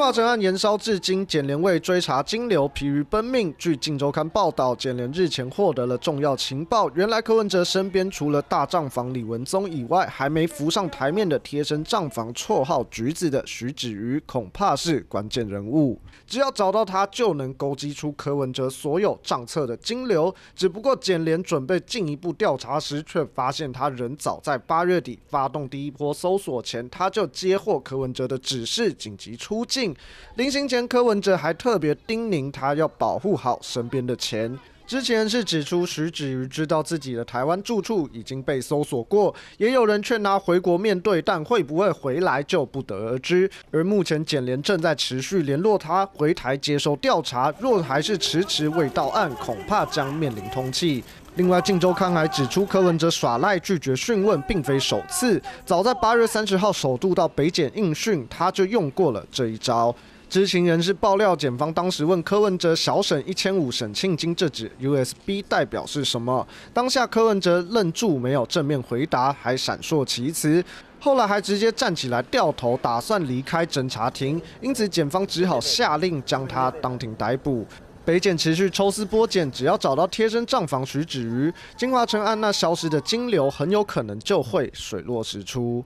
华城案延烧至今，检联为追查金流疲于奔命。据《镜周刊》报道，检联日前获得了重要情报，原来柯文哲身边除了大账房李文宗以外，还没浮上台面的贴身账房，绰号“橘子”的徐子瑜，恐怕是关键人物。只要找到他，就能勾稽出柯文哲所有账册的金流。只不过，检联准备进一步调查时，却发现他人早在八月底发动第一波搜索前，他就接获柯文哲的指示，紧急出境。临行前，柯文哲还特别叮咛他要保护好身边的钱。之前是指出徐子瑜知道自己的台湾住处已经被搜索过，也有人劝他回国面对，但会不会回来就不得而知。而目前检联正在持续联络他回台接受调查，若还是迟迟未到案，恐怕将面临通缉。另外，《镜周刊》还指出，柯文哲耍赖拒绝讯问，并非首次。早在八月三十号首度到北检应讯，他就用过了这一招。知情人士爆料，检方当时问柯文哲小沈一千五沈庆金这纸 USB 代表是什么？当下柯文哲愣住，没有正面回答，还闪烁其词。后来还直接站起来掉头，打算离开侦查庭，因此检方只好下令将他当庭逮捕。北检持续抽丝剥茧，只要找到贴身账房徐子瑜，金华城案那消失的金流，很有可能就会水落石出。